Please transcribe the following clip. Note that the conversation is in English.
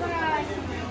Bye-bye.